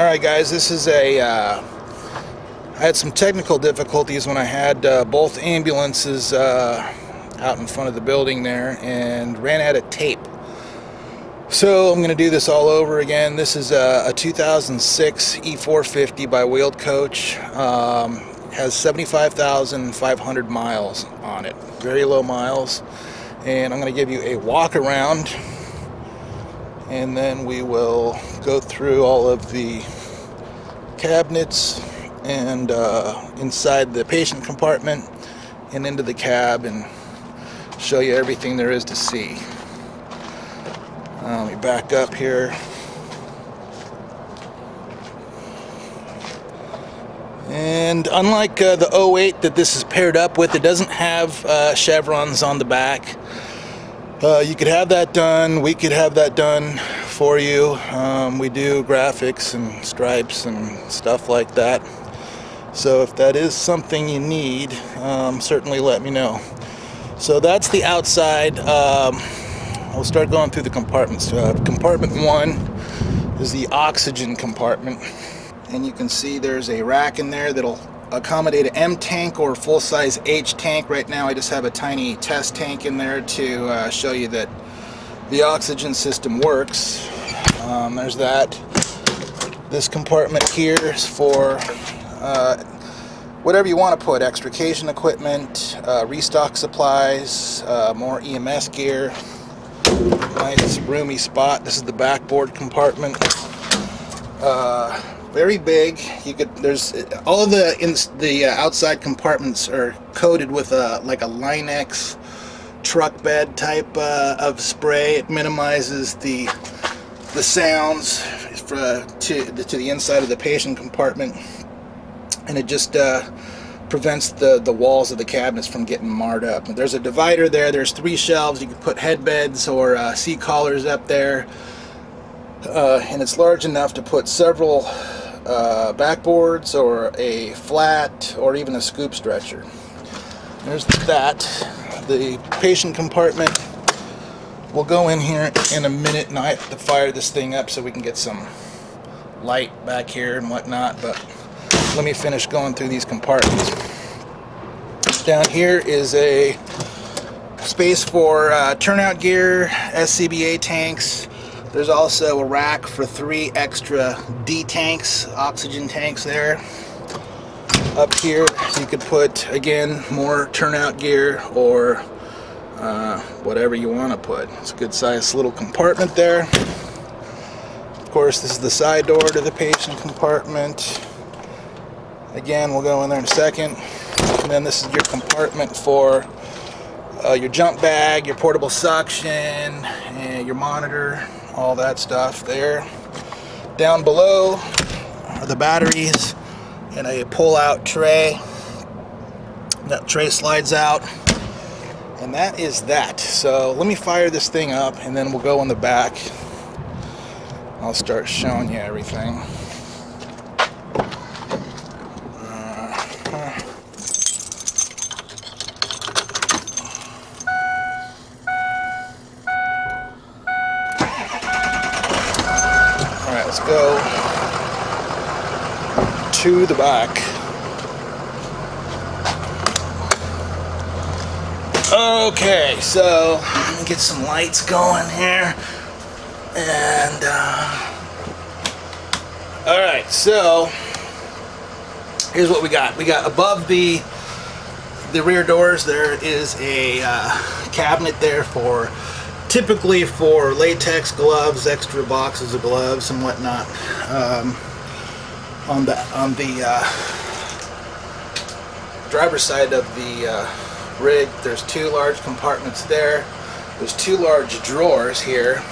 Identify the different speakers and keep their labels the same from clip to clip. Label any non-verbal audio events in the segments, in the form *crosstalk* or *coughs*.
Speaker 1: Alright guys, this is a, uh, I had some technical difficulties when I had uh, both ambulances uh, out in front of the building there and ran out of tape. So I'm going to do this all over again. This is a, a 2006 E450 by Wheeled Coach. Um, has 75,500 miles on it. Very low miles. And I'm going to give you a walk around and then we will go through all of the cabinets and uh, inside the patient compartment and into the cab and show you everything there is to see. Uh, let me back up here. And unlike uh, the 08 that this is paired up with, it doesn't have uh, chevrons on the back. Uh, you could have that done. We could have that done for you. Um, we do graphics and stripes and stuff like that. So if that is something you need, um, certainly let me know. So that's the outside. Um, I'll start going through the compartments. Uh, compartment one is the oxygen compartment. And you can see there's a rack in there that'll accommodate an M tank or full-size H tank. Right now I just have a tiny test tank in there to uh, show you that the oxygen system works. Um, there's that. This compartment here is for uh, whatever you want to put, extrication equipment, uh, restock supplies, uh, more EMS gear. Nice roomy spot. This is the backboard compartment. Uh, very big. You could there's all the in the uh, outside compartments are coated with a like a Line-X truck bed type uh, of spray. It minimizes the the sounds for, to to the inside of the patient compartment, and it just uh, prevents the the walls of the cabinets from getting marred up. There's a divider there. There's three shelves. You can put headbeds or uh, C-collars up there. Uh, and it's large enough to put several uh, backboards or a flat or even a scoop stretcher. There's that. The patient compartment. We'll go in here in a minute and I have to fire this thing up so we can get some light back here and whatnot, but let me finish going through these compartments. Down here is a space for uh, turnout gear, SCBA tanks, there's also a rack for three extra D tanks, oxygen tanks there. Up here, you could put, again, more turnout gear or uh, whatever you want to put. It's a good sized little compartment there. Of course, this is the side door to the patient compartment. Again, we'll go in there in a second. And then this is your compartment for uh, your jump bag, your portable suction, and your monitor, all that stuff there. Down below are the batteries and a pull-out tray. That tray slides out. And that is that. So let me fire this thing up and then we'll go in the back. I'll start showing you everything. Let's go to the back. Okay, so let me get some lights going here. And, uh, alright, so here's what we got. We got above the the rear doors, there is a uh, cabinet there for typically for latex gloves, extra boxes of gloves and whatnot. Um, on the on the uh, driver's side of the uh, rig, there's two large compartments there. There's two large drawers here.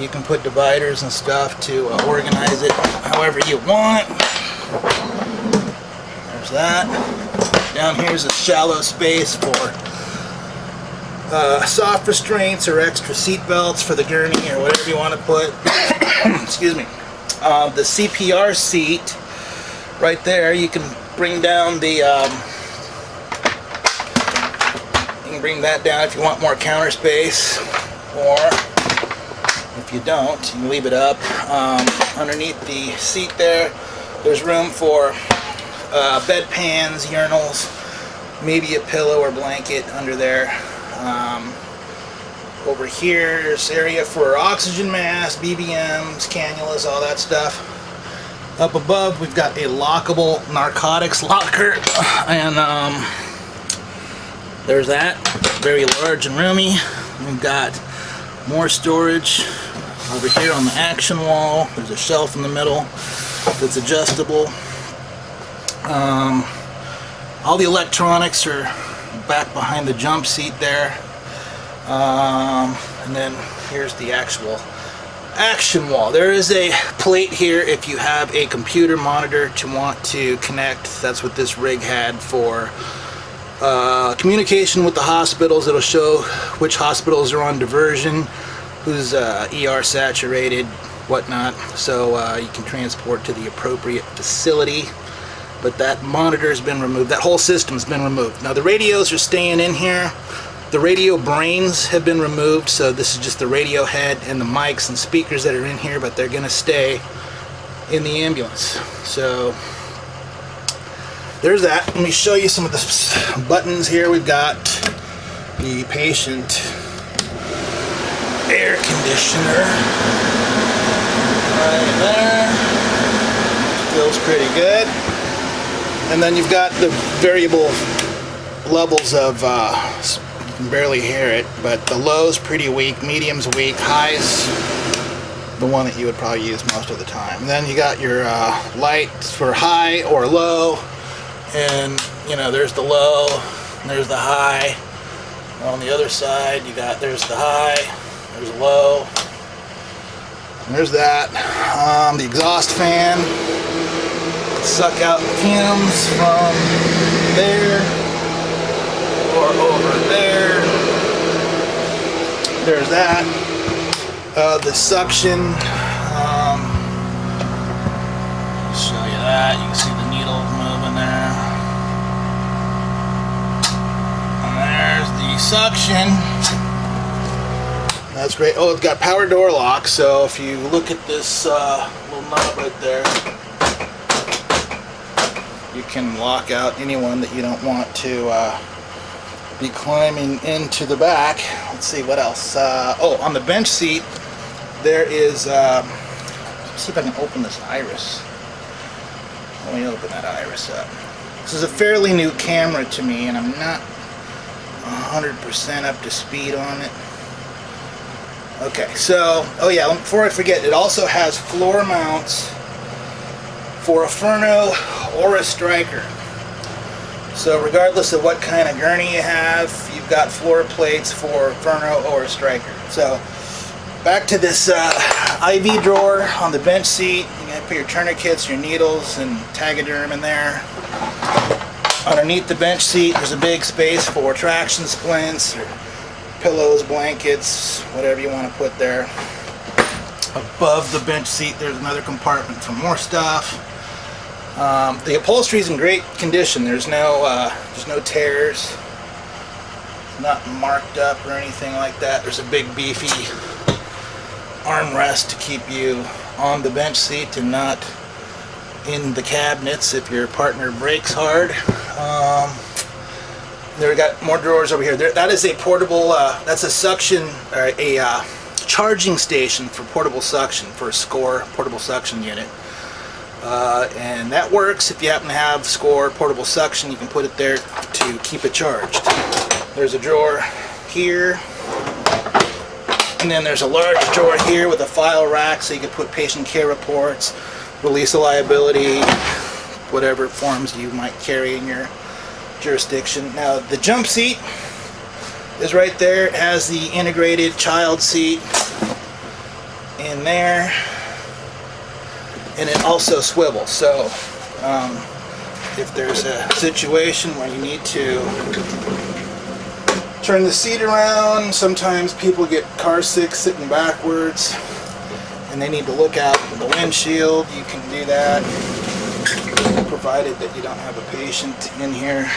Speaker 1: You can put dividers and stuff to uh, organize it however you want. There's that. Down here's a shallow space for uh, soft restraints or extra seat belts for the gurney or whatever you want to put. *coughs* Excuse me. Uh, the CPR seat right there, you can bring down the um, you can bring that down if you want more counter space or If you don't, you leave it up. Um, underneath the seat there, there's room for uh, bedpans, urinals, maybe a pillow or blanket under there. Um, over here, there's area for oxygen mask, BVMs, cannulas, all that stuff. Up above, we've got a lockable narcotics locker, and um, there's that, very large and roomy. We've got more storage over here on the action wall. There's a shelf in the middle that's adjustable. Um, all the electronics are back behind the jump seat there. Um, and then here's the actual action wall. There is a plate here if you have a computer monitor to want to connect. That's what this rig had for uh, communication with the hospitals. It'll show which hospitals are on diversion, who's uh, ER saturated, whatnot. So uh, you can transport to the appropriate facility but that monitor has been removed. That whole system's been removed. Now the radios are staying in here. The radio brains have been removed, so this is just the radio head and the mics and speakers that are in here, but they're gonna stay in the ambulance. So there's that. Let me show you some of the buttons here. We've got the patient air conditioner right there. Feels pretty good. And then you've got the variable levels of, uh, can barely hear it, but the low's pretty weak, medium's weak, high's the one that you would probably use most of the time. And then you got your uh, lights for high or low, and you know, there's the low, there's the high. On the other side, you got, there's the high, there's the low, there's that. Um, the exhaust fan, suck out fumes from over there. There's that. Uh, the suction. Um, show you that. You can see the needle moving there. And there's the suction. That's great. Oh, it's got power door lock. So if you look at this uh, little knob right there, you can lock out anyone that you don't want to uh, be climbing into the back. Let's see what else. Uh, oh, on the bench seat, there is. Let's see if I can open this iris. Let me open that iris up. This is a fairly new camera to me, and I'm not 100% up to speed on it. Okay, so, oh yeah, before I forget, it also has floor mounts for a Ferno or a Stryker. So regardless of what kind of gurney you have, you've got floor plates for Ferno or a Stryker. So back to this uh, IV drawer on the bench seat. You can put your tourniquets, your needles, and Tegaderm in there. Underneath the bench seat, there's a big space for traction splints, pillows, blankets, whatever you want to put there. Above the bench seat, there's another compartment for more stuff. Um, the upholstery is in great condition. There's no uh, there's no tears. It's not marked up or anything like that. There's a big beefy armrest to keep you on the bench seat and not in the cabinets if your partner brakes hard. Um, there we got more drawers over here. There, that is a portable. Uh, that's a suction or a uh, charging station for portable suction for a score portable suction unit. Uh, and that works. If you happen to have score portable suction you can put it there to keep it charged. There's a drawer here. And then there's a large drawer here with a file rack so you can put patient care reports release of liability whatever forms you might carry in your jurisdiction. Now the jump seat is right there. It has the integrated child seat in there and it also swivels. So um, if there's a situation where you need to turn the seat around, sometimes people get car sick sitting backwards and they need to look out the windshield, you can do that provided that you don't have a patient in here.